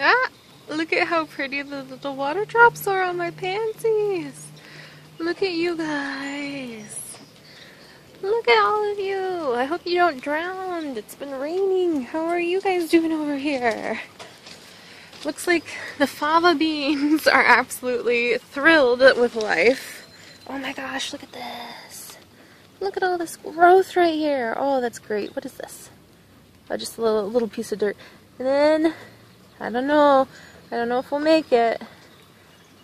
Ah, look at how pretty the little water drops are on my pansies. Look at you guys. Look at all of you. I hope you don't drown. It's been raining. How are you guys doing over here? Looks like the fava beans are absolutely thrilled with life. Oh my gosh, look at this. Look at all this growth right here. Oh, that's great. What is this? Oh, just a little, little piece of dirt. And then, I don't know. I don't know if we'll make it.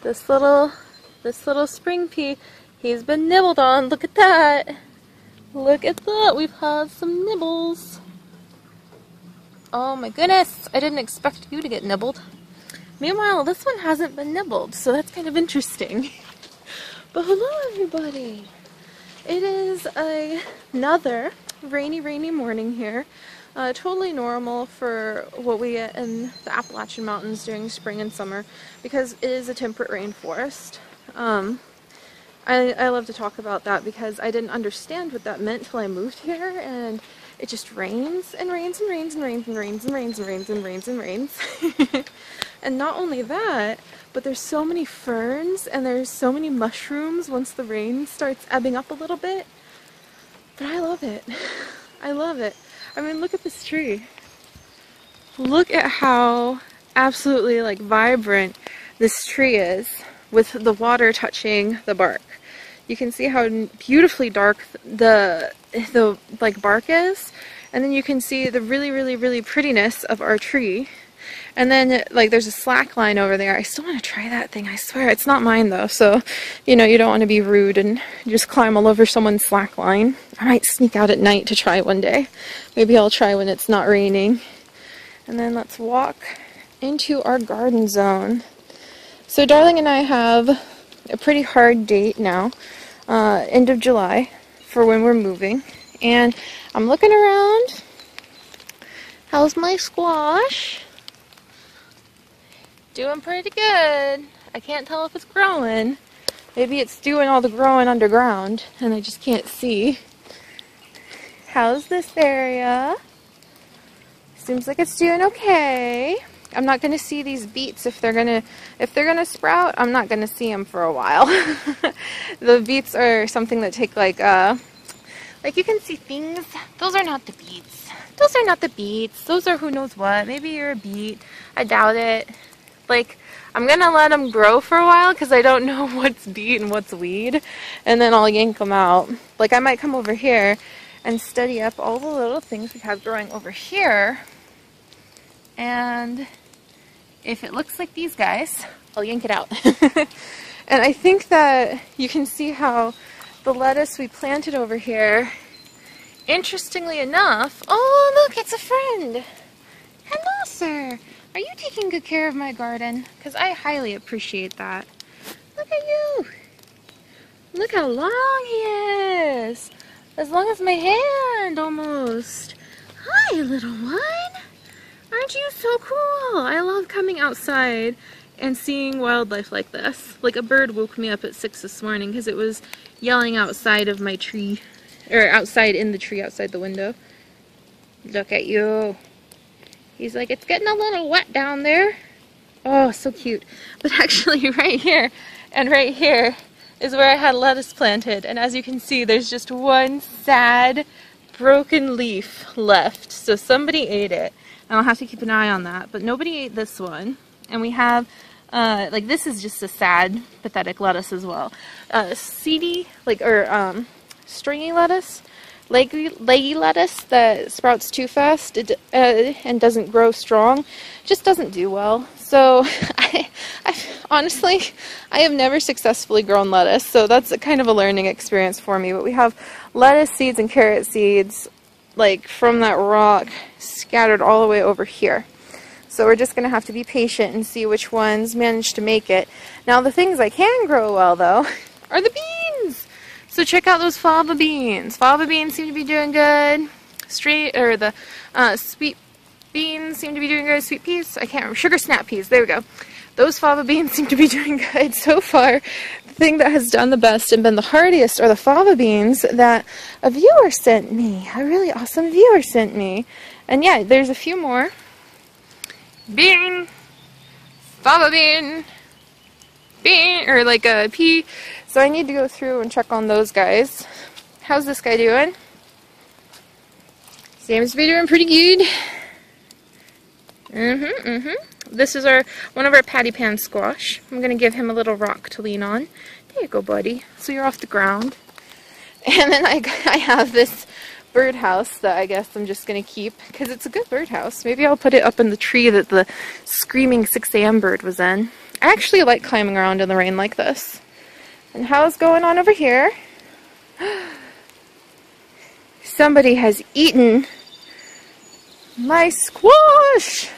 This little, this little spring pea, he's been nibbled on. Look at that. Look at that. We've had some nibbles. Oh my goodness. I didn't expect you to get nibbled. Meanwhile, this one hasn't been nibbled, so that's kind of interesting. but hello everybody. It is another rainy, rainy morning here. Uh, totally normal for what we get in the Appalachian Mountains during spring and summer because it is a temperate rainforest. Um, I, I love to talk about that because I didn't understand what that meant till I moved here and it just rains and rains and rains and rains and rains and rains and rains and rains and rains. and not only that, but there's so many ferns and there's so many mushrooms once the rain starts ebbing up a little bit. But I love it. I love it. I mean, look at this tree. Look at how absolutely like vibrant this tree is with the water touching the bark. You can see how beautifully dark the the like bark is and then you can see the really really really prettiness of our tree and then, like, there's a slack line over there. I still want to try that thing, I swear. It's not mine, though, so, you know, you don't want to be rude and just climb all over someone's slack line. I might sneak out at night to try one day. Maybe I'll try when it's not raining. And then let's walk into our garden zone. So Darling and I have a pretty hard date now, uh, end of July, for when we're moving. And I'm looking around. How's my squash? Doing pretty good. I can't tell if it's growing. Maybe it's doing all the growing underground and I just can't see. How's this area? Seems like it's doing okay. I'm not going to see these beets if they're going to if they're going to sprout. I'm not going to see them for a while. the beets are something that take like uh like you can see things. Those are not the beets. Those are not the beets. Those are who knows what. Maybe you're a beet. I doubt it. Like, I'm gonna let them grow for a while because I don't know what's beet and what's weed. And then I'll yank them out. Like, I might come over here and study up all the little things we have growing over here. And if it looks like these guys, I'll yank it out. and I think that you can see how the lettuce we planted over here, interestingly enough, oh look, it's a friend. Hello, sir. Are you taking good care of my garden? Because I highly appreciate that. Look at you. Look how long he is. As long as my hand, almost. Hi, little one. Aren't you so cool? I love coming outside and seeing wildlife like this. Like a bird woke me up at 6 this morning because it was yelling outside of my tree, or outside in the tree outside the window. Look at you. He's like, it's getting a little wet down there. Oh, so cute. But actually right here and right here is where I had lettuce planted. And as you can see, there's just one sad broken leaf left. So somebody ate it. And I'll have to keep an eye on that. But nobody ate this one. And we have, uh, like this is just a sad, pathetic lettuce as well. Uh, seedy, like, or um, stringy lettuce leggy, leggy lettuce that sprouts too fast it, uh, and doesn't grow strong just doesn't do well. So I, I, honestly, I have never successfully grown lettuce, so that's a kind of a learning experience for me. But we have lettuce seeds and carrot seeds like from that rock scattered all the way over here. So we're just going to have to be patient and see which ones manage to make it. Now the things I can grow well though are the beans. So check out those fava beans. Fava beans seem to be doing good. Straight or the uh, sweet beans seem to be doing good. Sweet peas, I can't remember. Sugar snap peas. There we go. Those fava beans seem to be doing good so far. The thing that has done the best and been the hardiest are the fava beans that a viewer sent me. A really awesome viewer sent me. And yeah, there's a few more. Bean, fava bean, bean, or like a pea. So I need to go through and check on those guys. How's this guy doing? Seems to be doing pretty good. Mm-hmm, mm-hmm. This is our one of our patty pan squash. I'm gonna give him a little rock to lean on. There you go, buddy. So you're off the ground. And then I, I have this birdhouse that I guess I'm just going to keep because it's a good birdhouse. Maybe I'll put it up in the tree that the screaming 6 a.m. bird was in. I actually like climbing around in the rain like this. And how's going on over here? Somebody has eaten my squash!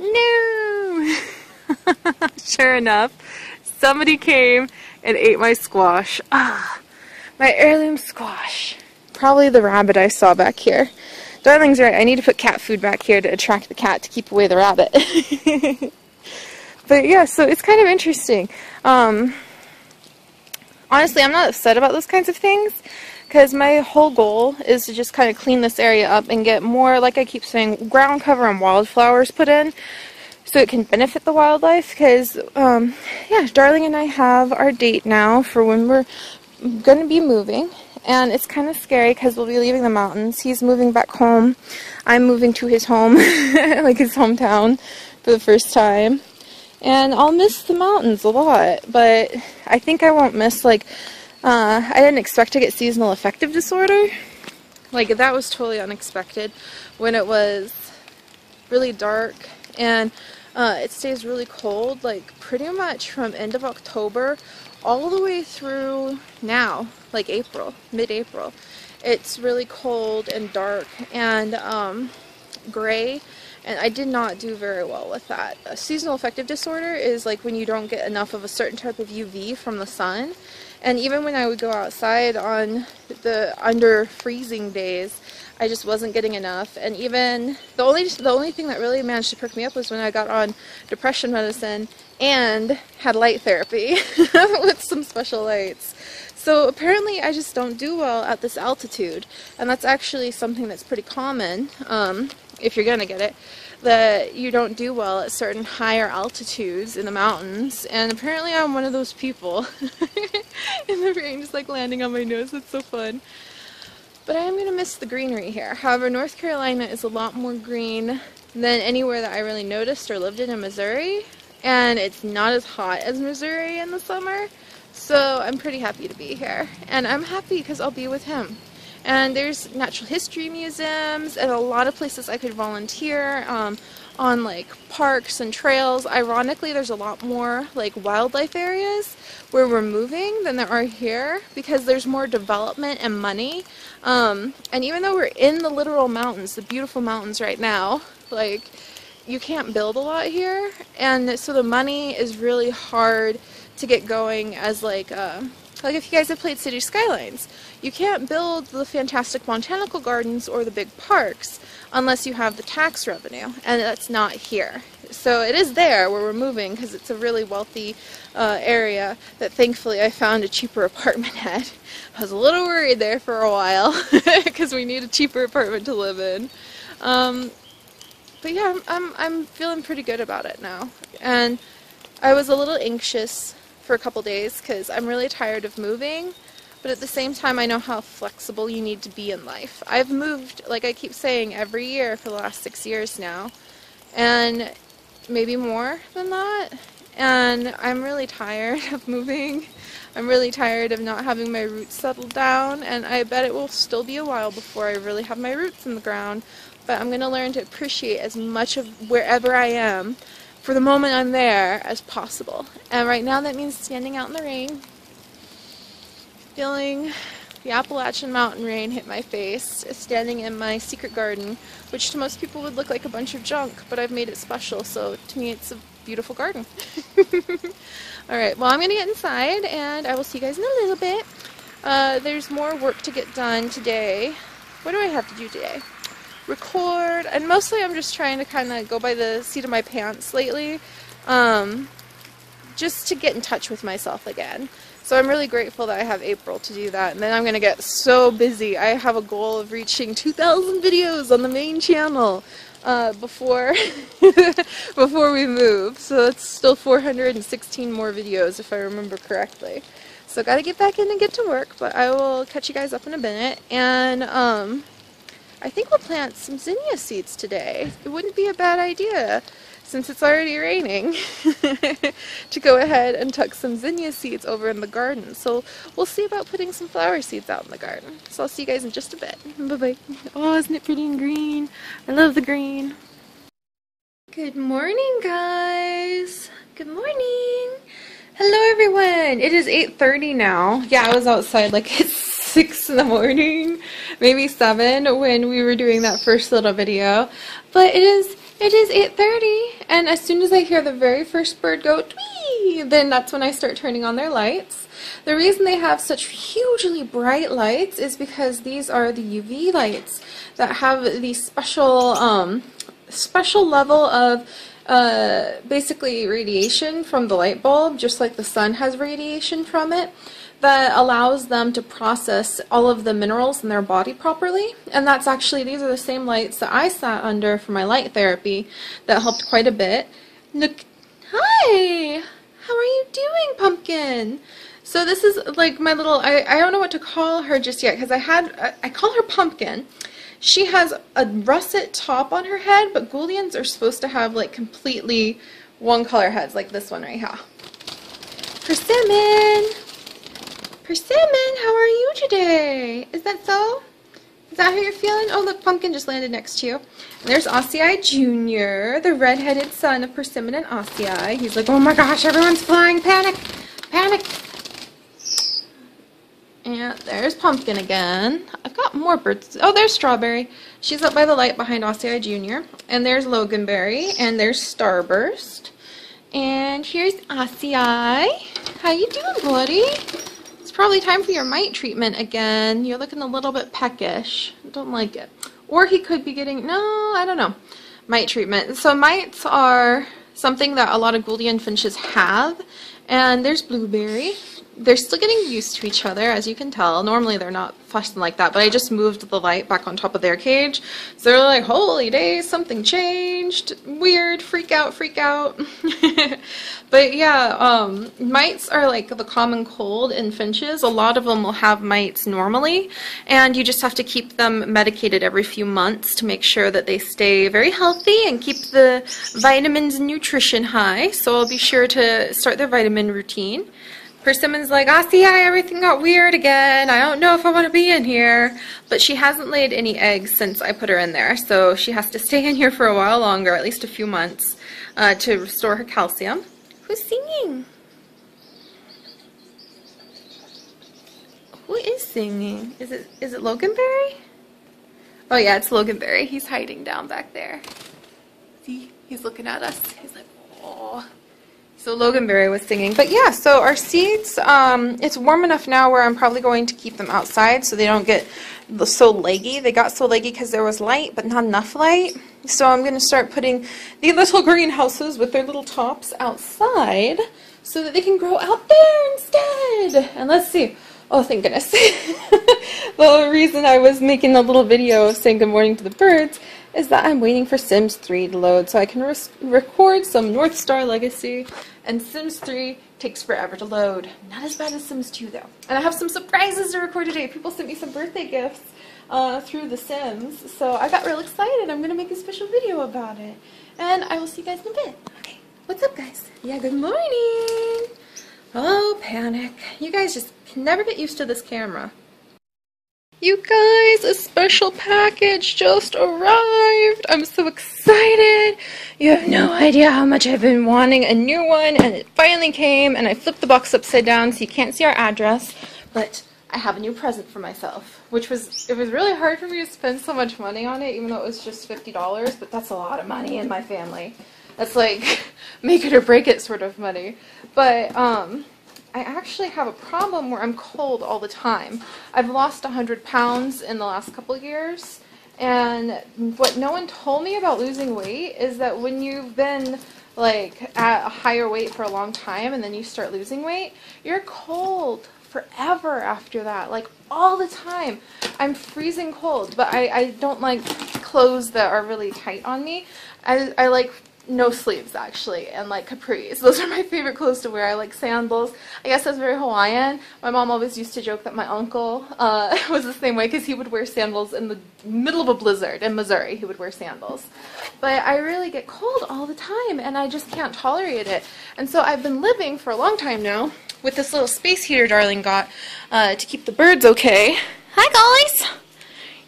No! sure enough, somebody came and ate my squash. Ah, my heirloom squash. Probably the rabbit I saw back here. Darling's right, I need to put cat food back here to attract the cat to keep away the rabbit. but yeah, so it's kind of interesting. Um, honestly, I'm not upset about those kinds of things because my whole goal is to just kind of clean this area up and get more, like I keep saying, ground cover and wildflowers put in so it can benefit the wildlife because, um, yeah, Darling and I have our date now for when we're going to be moving and it's kind of scary because we'll be leaving the mountains. He's moving back home. I'm moving to his home, like his hometown, for the first time. And I'll miss the mountains a lot, but I think I won't miss, like, uh, I didn't expect to get seasonal affective disorder. Like, that was totally unexpected when it was really dark and uh, it stays really cold, like, pretty much from end of October all the way through now, like April, mid-April. It's really cold and dark and um, gray and I did not do very well with that. A seasonal affective disorder is like when you don't get enough of a certain type of UV from the sun and even when I would go outside on the under freezing days I just wasn't getting enough and even the only the only thing that really managed to perk me up was when I got on depression medicine and had light therapy with some special lights. So apparently I just don't do well at this altitude and that's actually something that's pretty common um, if you're gonna get it that you don't do well at certain higher altitudes in the mountains and apparently I'm one of those people in the rain just like landing on my nose it's so fun but I am gonna miss the greenery here however North Carolina is a lot more green than anywhere that I really noticed or lived in in Missouri and it's not as hot as Missouri in the summer. So I'm pretty happy to be here. And I'm happy because I'll be with him. And there's natural history museums and a lot of places I could volunteer um, on like parks and trails. Ironically, there's a lot more like wildlife areas where we're moving than there are here because there's more development and money. Um, and even though we're in the literal mountains, the beautiful mountains right now, like you can't build a lot here and so the money is really hard to get going as like uh, like if you guys have played City Skylines you can't build the fantastic botanical gardens or the big parks unless you have the tax revenue and that's not here so it is there where we're moving because it's a really wealthy uh, area that thankfully I found a cheaper apartment at. I was a little worried there for a while because we need a cheaper apartment to live in. Um, but yeah, I'm, I'm, I'm feeling pretty good about it now. And I was a little anxious for a couple days because I'm really tired of moving. But at the same time, I know how flexible you need to be in life. I've moved, like I keep saying, every year for the last six years now. And maybe more than that. And I'm really tired of moving. I'm really tired of not having my roots settled down. And I bet it will still be a while before I really have my roots in the ground but I'm going to learn to appreciate as much of wherever I am for the moment I'm there as possible. And right now that means standing out in the rain, feeling the Appalachian mountain rain hit my face, standing in my secret garden, which to most people would look like a bunch of junk, but I've made it special, so to me it's a beautiful garden. Alright, well I'm going to get inside, and I will see you guys in a little bit. Uh, there's more work to get done today. What do I have to do today? Record, and mostly I'm just trying to kind of go by the seat of my pants lately, um, just to get in touch with myself again. So I'm really grateful that I have April to do that, and then I'm going to get so busy. I have a goal of reaching 2,000 videos on the main channel. uh, before before we move. So that's still 416 more videos if I remember correctly. So gotta get back in and get to work, but I will catch you guys up in a minute. And um, I think we'll plant some zinnia seeds today. It wouldn't be a bad idea since it's already raining, to go ahead and tuck some zinnia seeds over in the garden. So we'll see about putting some flower seeds out in the garden. So I'll see you guys in just a bit. Bye-bye. Oh, isn't it pretty and green? I love the green. Good morning, guys. Good morning. Hello, everyone. It is 8.30 now. Yeah, I was outside like it's 6 in the morning, maybe 7 when we were doing that first little video. But it is it is 8.30 and as soon as I hear the very first bird go twee, then that's when I start turning on their lights. The reason they have such hugely bright lights is because these are the UV lights that have the special, um, special level of uh, basically radiation from the light bulb, just like the sun has radiation from it that allows them to process all of the minerals in their body properly. And that's actually, these are the same lights that I sat under for my light therapy that helped quite a bit. Look, hi! How are you doing, Pumpkin? So this is like my little, I, I don't know what to call her just yet because I had, I call her Pumpkin. She has a russet top on her head, but Gouldians are supposed to have like completely one color heads like this one right here. Persimmon! Persimmon, how are you today? Is that so? Is that how you're feeling? Oh, look, Pumpkin just landed next to you. And there's Ossii Jr., the red-headed son of Persimmon and Ossii. He's like, oh my gosh, everyone's flying. Panic! Panic! And there's Pumpkin again. I've got more birds. Oh, there's Strawberry. She's up by the light behind Ossii Jr. And there's Loganberry. And there's Starburst. And here's Ossii. How you doing, buddy? Probably time for your mite treatment again. You're looking a little bit peckish. Don't like it. Or he could be getting, no, I don't know, mite treatment. So mites are something that a lot of Gouldian finches have. And there's Blueberry they're still getting used to each other, as you can tell. Normally they're not fussing like that, but I just moved the light back on top of their cage. So they're like, holy days, something changed. Weird, freak out, freak out. but yeah, um, mites are like the common cold in finches. A lot of them will have mites normally, and you just have to keep them medicated every few months to make sure that they stay very healthy and keep the vitamins and nutrition high. So I'll be sure to start their vitamin routine. Persimmon's like, I see I, everything got weird again. I don't know if I want to be in here. But she hasn't laid any eggs since I put her in there, so she has to stay in here for a while longer, at least a few months, uh, to restore her calcium. Who's singing? Who is singing? Is it is it Loganberry? Oh yeah, it's Loganberry. He's hiding down back there. See? He's looking at us. He's like, oh. So Loganberry was singing. But yeah, so our seeds, um, it's warm enough now where I'm probably going to keep them outside so they don't get so leggy. They got so leggy because there was light, but not enough light. So I'm going to start putting the little greenhouses with their little tops outside so that they can grow out there instead. And let's see. Oh, thank goodness. the reason I was making a little video saying good morning to the birds is that I'm waiting for Sims 3 to load so I can record some North Star Legacy and Sims 3 takes forever to load. Not as bad as Sims 2 though. And I have some surprises to record today. People sent me some birthday gifts uh, through The Sims, so I got real excited. I'm going to make a special video about it. And I will see you guys in a bit. Okay, what's up guys? Yeah, good morning! Oh, panic. You guys just never get used to this camera. You guys, a special package just arrived. I'm so excited. You have no idea how much I've been wanting a new one, and it finally came, and I flipped the box upside down so you can't see our address, but I have a new present for myself, which was, it was really hard for me to spend so much money on it, even though it was just $50, but that's a lot of money in my family. That's like make it or break it sort of money. But, um, I actually have a problem where I'm cold all the time. I've lost 100 pounds in the last couple years, and what no one told me about losing weight is that when you've been like at a higher weight for a long time and then you start losing weight, you're cold forever after that, like all the time. I'm freezing cold, but I, I don't like clothes that are really tight on me. I, I like no sleeves actually and like capris. Those are my favorite clothes to wear. I like sandals. I guess that's very hawaiian. My mom always used to joke that my uncle uh, was the same way because he would wear sandals in the middle of a blizzard in missouri. He would wear sandals. But i really get cold all the time and i just can't tolerate it. And so i've been living for a long time now with this little space heater darling got uh, to keep the birds okay. Hi guys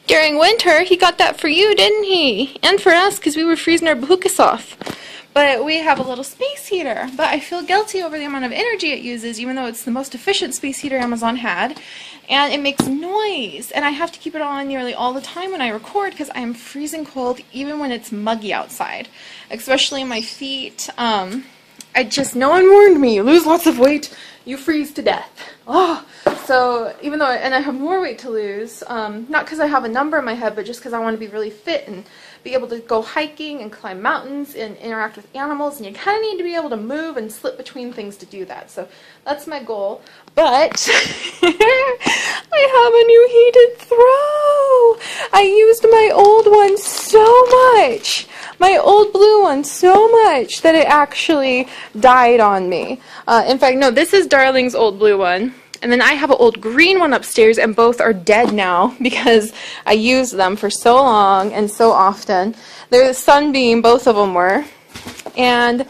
during winter. He got that for you, didn't he? And for us, because we were freezing our bahukas off. But we have a little space heater. But I feel guilty over the amount of energy it uses, even though it's the most efficient space heater Amazon had. And it makes noise. And I have to keep it on nearly all the time when I record because I am freezing cold even when it's muggy outside. Especially my feet. Um, I just, no one warned me. You lose lots of weight, you freeze to death. Oh, so even though, I, and I have more weight to lose, um, not because I have a number in my head, but just because I want to be really fit and be able to go hiking and climb mountains and interact with animals, and you kind of need to be able to move and slip between things to do that. So that's my goal. But I have a new heated throw. I used my old one so much, my old blue one so much that it actually died on me. Uh, in fact, no, this is Darling's old blue one. And then I have an old green one upstairs, and both are dead now because I used them for so long and so often. They're the Sunbeam, both of them were. And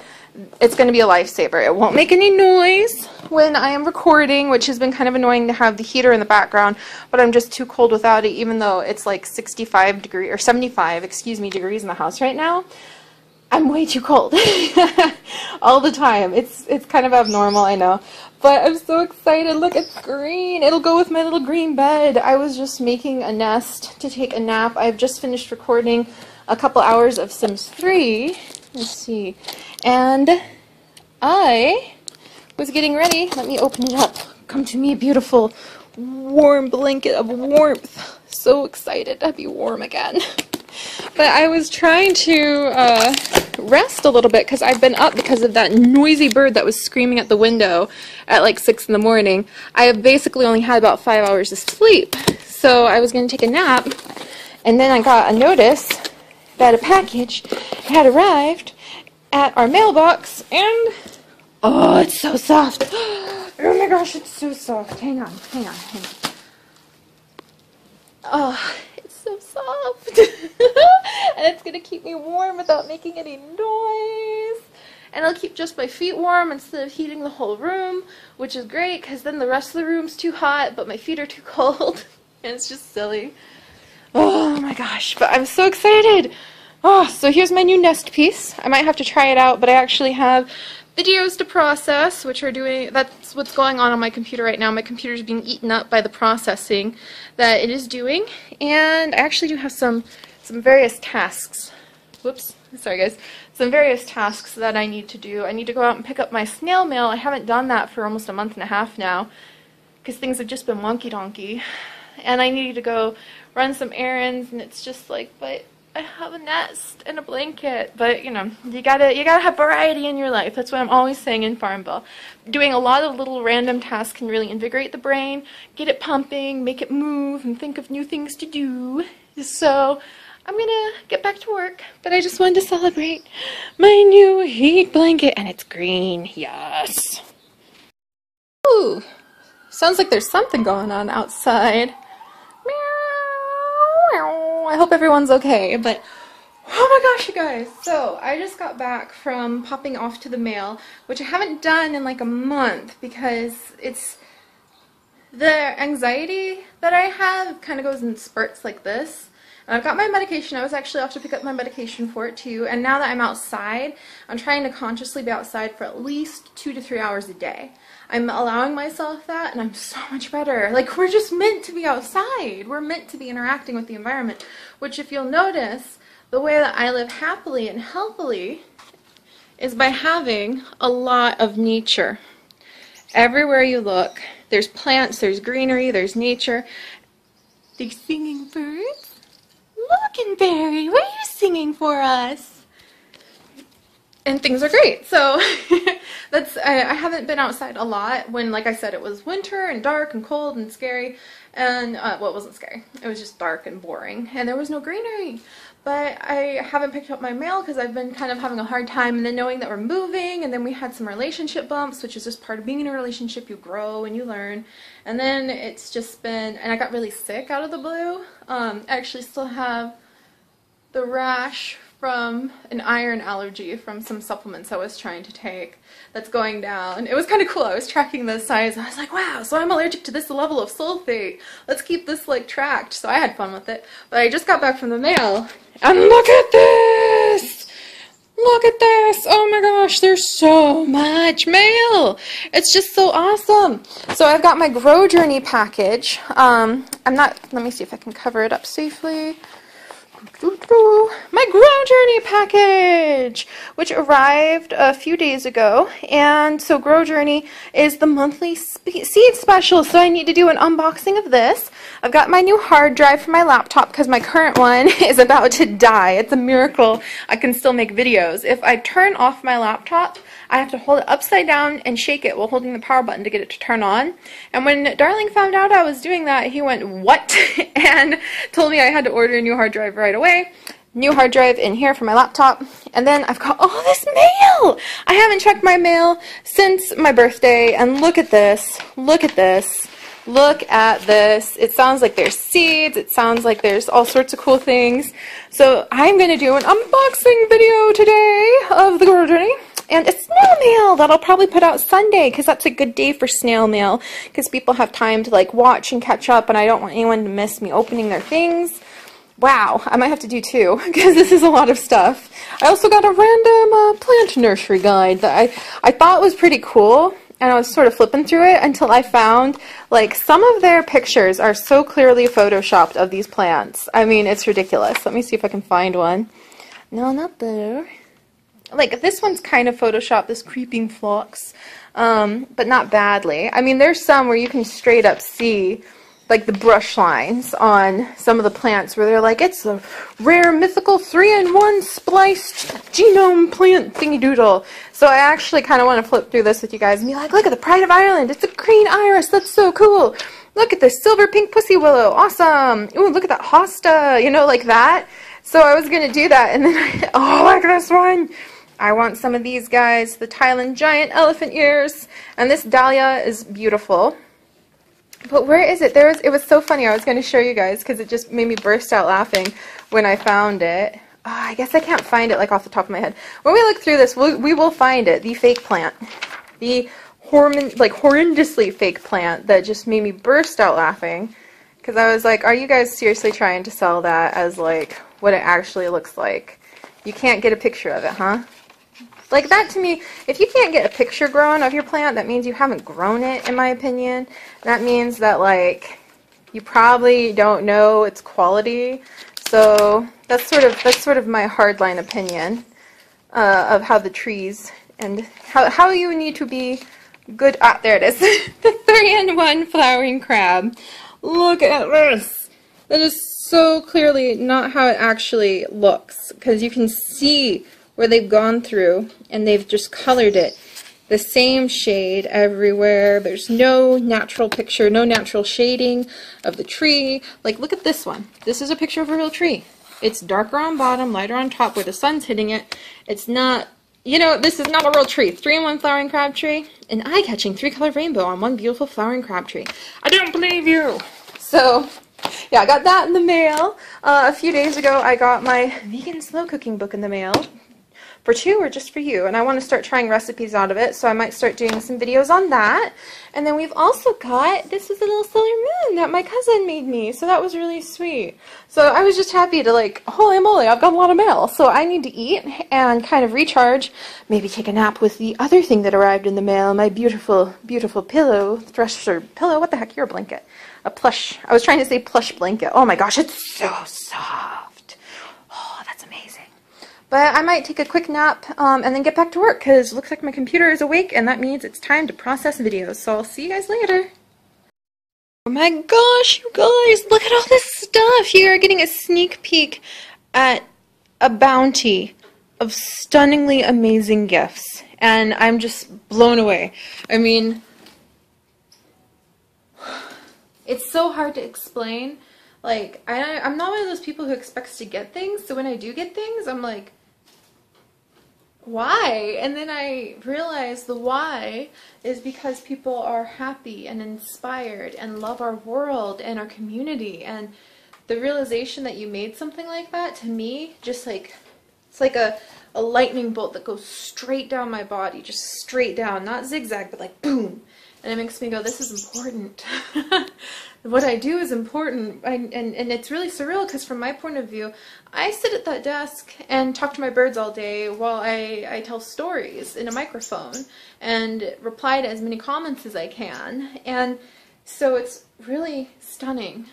it's going to be a lifesaver. It won't make any noise when I am recording, which has been kind of annoying to have the heater in the background, but I'm just too cold without it, even though it's like 65 degrees, or 75, excuse me, degrees in the house right now. I'm way too cold all the time. It's it's kind of abnormal, I know. But I'm so excited. Look, it's green. It'll go with my little green bed. I was just making a nest to take a nap. I've just finished recording a couple hours of Sims 3. Let's see. And I was getting ready. Let me open it up. Come to me, beautiful warm blanket of warmth. So excited to be warm again. But I was trying to uh, rest a little bit because I've been up because of that noisy bird that was screaming at the window at like 6 in the morning. I have basically only had about 5 hours of sleep. So I was going to take a nap and then I got a notice that a package had arrived at our mailbox and oh it's so soft oh my gosh it's so soft hang on hang on hang on oh it's so soft. and it's to keep me warm without making any noise. And it'll keep just my feet warm instead of heating the whole room, which is great because then the rest of the room's too hot, but my feet are too cold. and it's just silly. Oh my gosh, but I'm so excited. Oh, so here's my new nest piece. I might have to try it out, but I actually have videos to process, which are doing, that's what's going on on my computer right now. My computer is being eaten up by the processing that it is doing, and I actually do have some, some various tasks. Whoops, sorry guys. Some various tasks that I need to do. I need to go out and pick up my snail mail. I haven't done that for almost a month and a half now, because things have just been wonky-donkey. And I need to go run some errands, and it's just like, but I have a nest and a blanket, but you know, you gotta you gotta have variety in your life. That's what I'm always saying in Farmville. Doing a lot of little random tasks can really invigorate the brain, get it pumping, make it move, and think of new things to do. So I'm gonna get back to work, but I just wanted to celebrate my new heat blanket, and it's green. Yes. Ooh, sounds like there's something going on outside. I hope everyone's okay, but oh my gosh, you guys. So, I just got back from popping off to the mail, which I haven't done in like a month because it's the anxiety that I have kind of goes in spurts like this. And I've got my medication. I was actually off to pick up my medication for it too. And now that I'm outside, I'm trying to consciously be outside for at least two to three hours a day. I'm allowing myself that and I'm so much better. Like we're just meant to be outside. We're meant to be interacting with the environment, which if you'll notice, the way that I live happily and healthily is by having a lot of nature. Everywhere you look, there's plants, there's greenery, there's nature. There's singing birds. Look, Barry, what are you singing for us? And things are great. So that's I, I, haven't been outside a lot when, like I said, it was winter and dark and cold and scary. And uh, well, it wasn't scary. It was just dark and boring, and there was no greenery. But I haven't picked up my mail because I've been kind of having a hard time. And then knowing that we're moving, and then we had some relationship bumps, which is just part of being in a relationship. You grow and you learn. And then it's just been, and I got really sick out of the blue. Um, I actually still have the rash from an iron allergy from some supplements I was trying to take that's going down. It was kind of cool. I was tracking the size. I was like, wow, so I'm allergic to this level of sulfate. Let's keep this like tracked. So I had fun with it. But I just got back from the mail and look at this! Look at this! Oh my gosh, there's so much mail! It's just so awesome! So I've got my Grow Journey package. Um, I'm not, let me see if I can cover it up safely my Grow Journey package, which arrived a few days ago. And so Grow Journey is the monthly seed special, so I need to do an unboxing of this. I've got my new hard drive for my laptop because my current one is about to die. It's a miracle I can still make videos. If I turn off my laptop, I have to hold it upside down and shake it while holding the power button to get it to turn on. And when Darling found out I was doing that, he went, what? and told me I had to order a new hard drive right away. New hard drive in here for my laptop. And then I've got all this mail! I haven't checked my mail since my birthday. And look at this. Look at this. Look at this. It sounds like there's seeds. It sounds like there's all sorts of cool things. So I'm going to do an unboxing video today of the Grow Journey and a snail mail that I'll probably put out Sunday because that's a good day for snail mail because people have time to like watch and catch up and I don't want anyone to miss me opening their things. Wow, I might have to do two because this is a lot of stuff. I also got a random uh, plant nursery guide that I, I thought was pretty cool and I was sort of flipping through it until I found like some of their pictures are so clearly photoshopped of these plants. I mean, it's ridiculous. Let me see if I can find one. No, not there like this one's kind of Photoshop, this creeping phlox, um, but not badly. I mean, there's some where you can straight up see like the brush lines on some of the plants where they're like, it's a rare mythical three-in-one spliced genome plant thingy doodle. So I actually kind of want to flip through this with you guys and be like, look at the Pride of Ireland. It's a green iris. That's so cool. Look at this silver pink pussy willow. Awesome. Ooh, look at that hosta. You know, like that. So I was going to do that and then I, oh, at this one. I want some of these guys, the Thailand giant elephant ears, and this dahlia is beautiful. But where is it? There was, it was so funny. I was going to show you guys because it just made me burst out laughing when I found it. Oh, I guess I can't find it like off the top of my head. When we look through this, we'll, we will find it. The fake plant. The hormon, like horrendously fake plant that just made me burst out laughing. Because I was like, are you guys seriously trying to sell that as like what it actually looks like? You can't get a picture of it, huh? Like that to me, if you can't get a picture grown of your plant, that means you haven't grown it, in my opinion. That means that like you probably don't know its quality. So that's sort of that's sort of my hardline opinion uh, of how the trees and how how you need to be good. Ah, there it is, the three-in-one flowering crab. Look at this. That is so clearly not how it actually looks because you can see where they've gone through and they've just colored it the same shade everywhere. There's no natural picture, no natural shading of the tree. Like, look at this one. This is a picture of a real tree. It's darker on bottom, lighter on top where the sun's hitting it. It's not, you know, this is not a real tree. Three-in-one flowering crab tree, an eye-catching three-color rainbow on one beautiful flowering crab tree. I don't believe you! So, yeah, I got that in the mail. Uh, a few days ago, I got my vegan slow cooking book in the mail for two or just for you. And I want to start trying recipes out of it, so I might start doing some videos on that. And then we've also got, this was a little solar moon that my cousin made me, so that was really sweet. So I was just happy to like, holy moly, I've got a lot of mail. So I need to eat and kind of recharge, maybe take a nap with the other thing that arrived in the mail, my beautiful, beautiful pillow, thresher pillow, what the heck, your blanket. A plush, I was trying to say plush blanket. Oh my gosh, it's so soft. But I might take a quick nap um, and then get back to work because looks like my computer is awake and that means it's time to process videos. So I'll see you guys later. Oh my gosh, you guys, look at all this stuff. You are getting a sneak peek at a bounty of stunningly amazing gifts. And I'm just blown away. I mean, it's so hard to explain. Like, I, I'm not one of those people who expects to get things, so when I do get things, I'm like, why? And then I realized the why is because people are happy and inspired and love our world and our community. And the realization that you made something like that, to me, just like, it's like a, a lightning bolt that goes straight down my body, just straight down, not zigzag, but like boom. And it makes me go, this is important. what I do is important. I, and, and it's really surreal because from my point of view, I sit at that desk and talk to my birds all day while I, I tell stories in a microphone and reply to as many comments as I can. And so it's really stunning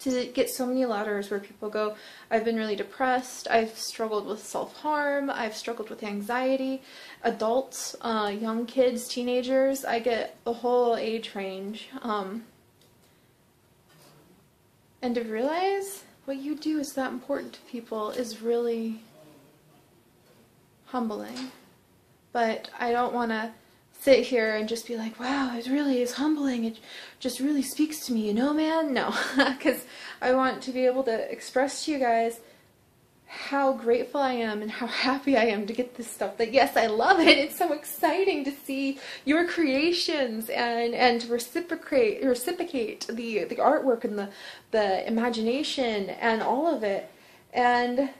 to get so many letters where people go, I've been really depressed, I've struggled with self-harm, I've struggled with anxiety, adults, uh, young kids, teenagers, I get the whole age range. Um, and to realize what you do is that important to people is really humbling. But I don't want to sit here and just be like, wow, it really is humbling. It just really speaks to me, you know, man? No, because I want to be able to express to you guys how grateful I am and how happy I am to get this stuff. That yes, I love it. It's so exciting to see your creations and and to reciprocate reciprocate the the artwork and the the imagination and all of it and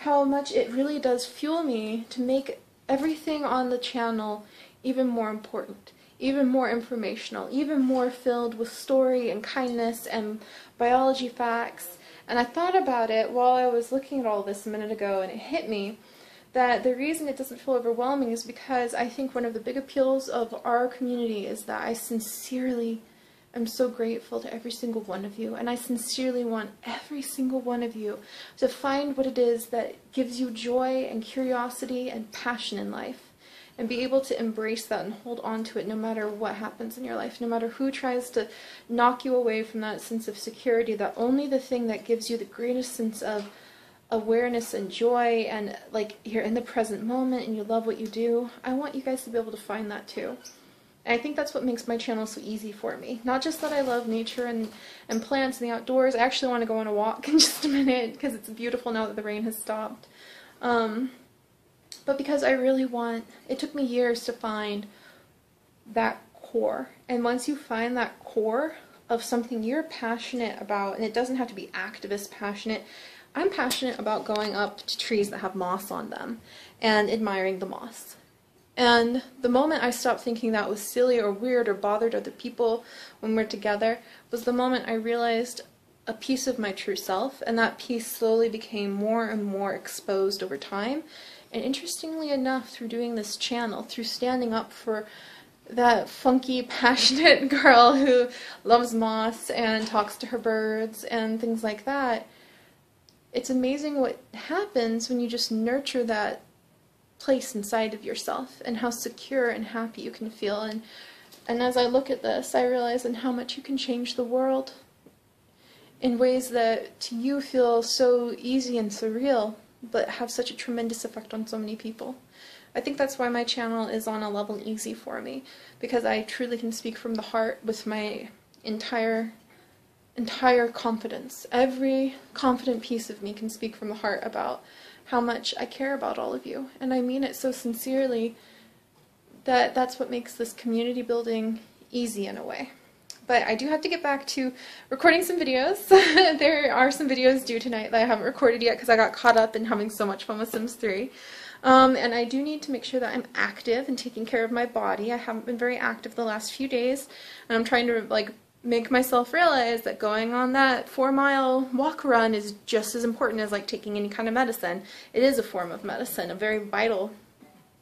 how much it really does fuel me to make everything on the channel even more important, even more informational, even more filled with story and kindness and biology facts. And I thought about it while I was looking at all this a minute ago, and it hit me that the reason it doesn't feel overwhelming is because I think one of the big appeals of our community is that I sincerely am so grateful to every single one of you, and I sincerely want every single one of you to find what it is that gives you joy and curiosity and passion in life and be able to embrace that and hold on to it no matter what happens in your life, no matter who tries to knock you away from that sense of security, that only the thing that gives you the greatest sense of awareness and joy and like you're in the present moment and you love what you do, I want you guys to be able to find that too. And I think that's what makes my channel so easy for me. Not just that I love nature and, and plants and the outdoors. I actually want to go on a walk in just a minute because it's beautiful now that the rain has stopped. Um, but because I really want, it took me years to find that core. And once you find that core of something you're passionate about, and it doesn't have to be activist passionate, I'm passionate about going up to trees that have moss on them and admiring the moss. And the moment I stopped thinking that was silly or weird or bothered other people when we're together was the moment I realized a piece of my true self, and that piece slowly became more and more exposed over time. And interestingly enough, through doing this channel, through standing up for that funky, passionate girl who loves moss and talks to her birds and things like that, it's amazing what happens when you just nurture that place inside of yourself and how secure and happy you can feel. And, and as I look at this, I realize and how much you can change the world in ways that to you feel so easy and surreal, but have such a tremendous effect on so many people. I think that's why my channel is on a level easy for me, because I truly can speak from the heart with my entire entire confidence. Every confident piece of me can speak from the heart about how much I care about all of you. And I mean it so sincerely that that's what makes this community building easy in a way. But I do have to get back to recording some videos. there are some videos due tonight that I haven't recorded yet because I got caught up in having so much fun with Sims 3. Um, and I do need to make sure that I'm active and taking care of my body. I haven't been very active the last few days, and I'm trying to like make myself realize that going on that four mile walk run is just as important as like taking any kind of medicine. It is a form of medicine, a very vital,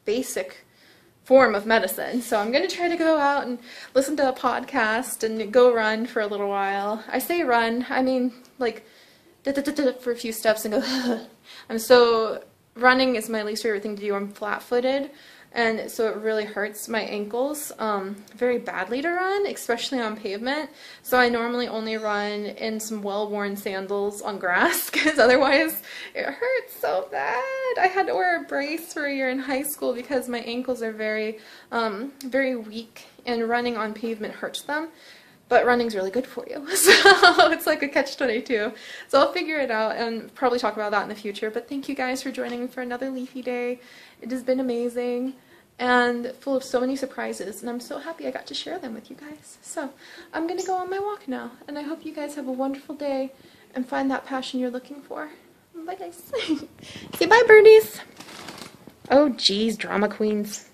basic form of medicine. So I'm going to try to go out and listen to a podcast and go run for a little while. I say run, I mean like for a few steps and go. I'm so running is my least favorite thing to do. I'm flat-footed, and so it really hurts my ankles um, very badly to run, especially on pavement. So I normally only run in some well-worn sandals on grass because otherwise it hurts so bad. I had to wear a brace for a year in high school because my ankles are very, um, very weak and running on pavement hurts them. But running's really good for you, so it's like a catch-22. So I'll figure it out and probably talk about that in the future. But thank you guys for joining me for another leafy day. It has been amazing and full of so many surprises, and I'm so happy I got to share them with you guys. So I'm going to go on my walk now, and I hope you guys have a wonderful day and find that passion you're looking for. Bye, guys. Say bye, birdies. Oh, geez, drama queens.